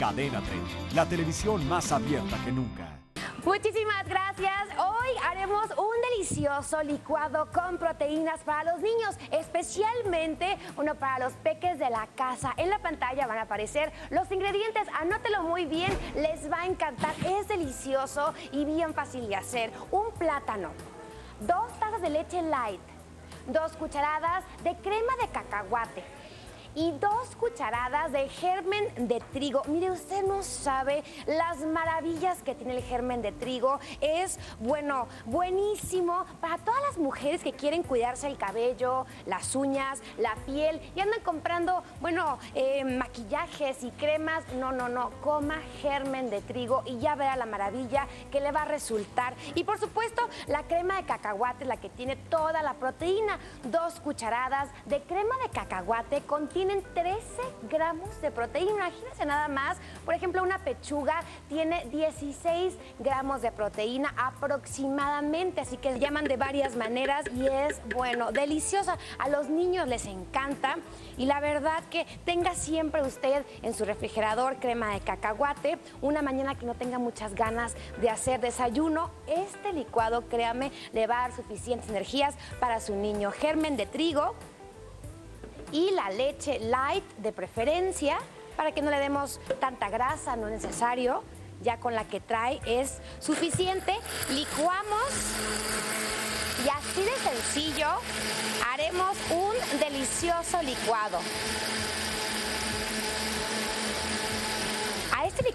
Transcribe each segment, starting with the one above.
Cadena 30, la televisión más abierta que nunca. Muchísimas gracias. Hoy haremos un delicioso licuado con proteínas para los niños, especialmente uno para los peques de la casa. En la pantalla van a aparecer los ingredientes. Anótelo muy bien, les va a encantar. Es delicioso y bien fácil de hacer. Un plátano, dos tazas de leche light, dos cucharadas de crema de cacahuate y dos cucharadas de germen de trigo. Mire, usted no sabe las maravillas que tiene el germen de trigo. Es, bueno, buenísimo para todas las mujeres que quieren cuidarse el cabello, las uñas, la piel y andan comprando, bueno, eh, maquillajes y cremas. No, no, no, coma germen de trigo y ya verá la maravilla que le va a resultar. Y por supuesto, la crema de cacahuate, la que tiene toda la proteína. Dos cucharadas de crema de cacahuate contiene tienen 13 gramos de proteína. Imagínense nada más, por ejemplo, una pechuga tiene 16 gramos de proteína aproximadamente, así que llaman de varias maneras y es, bueno, deliciosa. A los niños les encanta y la verdad que tenga siempre usted en su refrigerador crema de cacahuate, una mañana que no tenga muchas ganas de hacer desayuno, este licuado, créame, le va a dar suficientes energías para su niño. Germen de trigo, y la leche light de preferencia para que no le demos tanta grasa, no es necesario. Ya con la que trae es suficiente. Licuamos y así de sencillo haremos un delicioso licuado.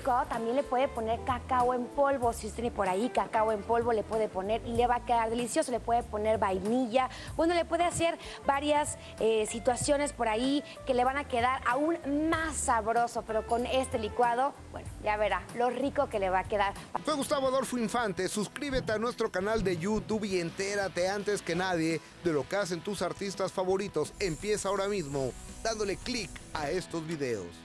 También le puede poner cacao en polvo. Si usted tiene por ahí cacao en polvo, le puede poner y le va a quedar delicioso. Le puede poner vainilla. Bueno, le puede hacer varias eh, situaciones por ahí que le van a quedar aún más sabroso. Pero con este licuado, bueno, ya verá lo rico que le va a quedar. Fue Gustavo Adolfo Infante. Suscríbete a nuestro canal de YouTube y entérate antes que nadie de lo que hacen tus artistas favoritos. Empieza ahora mismo dándole clic a estos videos.